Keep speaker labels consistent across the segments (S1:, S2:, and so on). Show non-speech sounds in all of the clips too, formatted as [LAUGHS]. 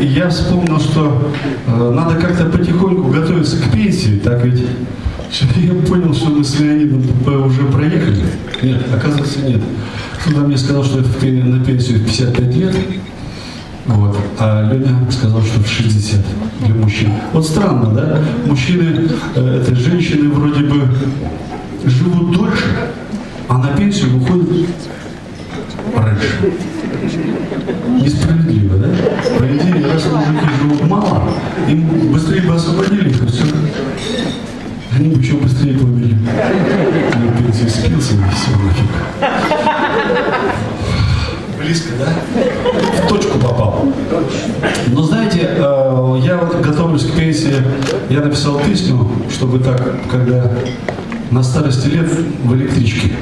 S1: Я вспомнил, что э, надо как-то потихоньку готовиться к пенсии, так ведь [LAUGHS] я понял, что мы с Леонидом уже проехали. Нет, оказывается, нет. Кто-то мне сказал, что это на пенсию в 55 лет, вот. а Леня сказал, что в 60 для мужчин. Вот странно, да? Мужчины, э, это женщины вроде бы живут дольше, а на пенсию выходят. Несправедливо, да? По идее, раз мужики живут мало, им быстрее бы освободили их, все. Они бы еще быстрее померли. На пенсии спился и все нафиг. Близко, да? В точку попал. Но знаете, э, я вот готовлюсь к пенсии, я написал песню, чтобы так, когда на старости лет в электричке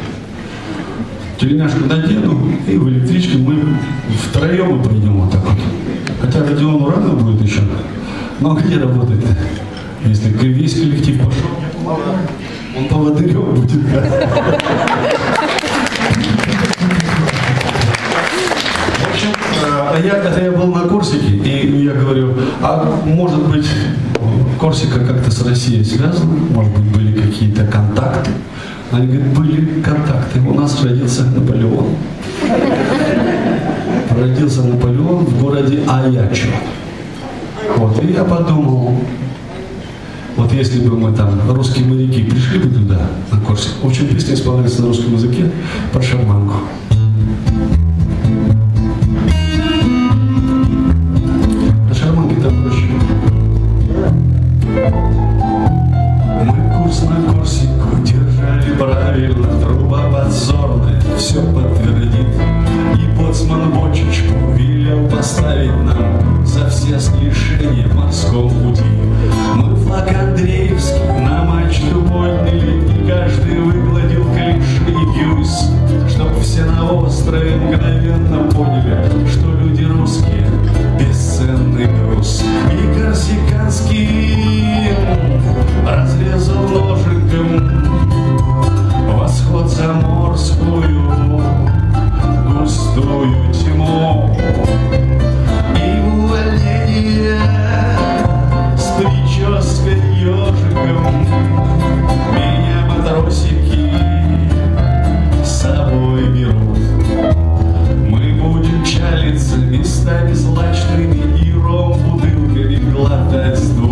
S1: тельняшку надену, и в электричке мы втроем и пойдем вот так вот. Хотя Родиону рано будет еще. Но где работает? Если весь коллектив пошел, он поводырем будет. В общем, э, а я, это я был на Корсике, и я говорю, а может быть, Корсика как-то с Россией связана, может быть, были какие-то контакты. Они говорят, были контакты. У нас родился Наполеон. Родился Наполеон в городе Аячо. Вот, и я подумал, вот если бы мы там, русские моряки, пришли бы туда, на Корсик, в общем, песня исполняется на русском языке про шарманку. все подтвердит. И боцман бочечку велел поставить нам За все лишения в морском пути. Мы флаг Андреевский на матч любой подняли И каждый выгладил клиши и гюс Чтоб все на острове мгновенно поняли Что люди русские бесценный груз. И корсиканский разрезал нож Let's do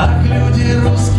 S1: Ах, люди русские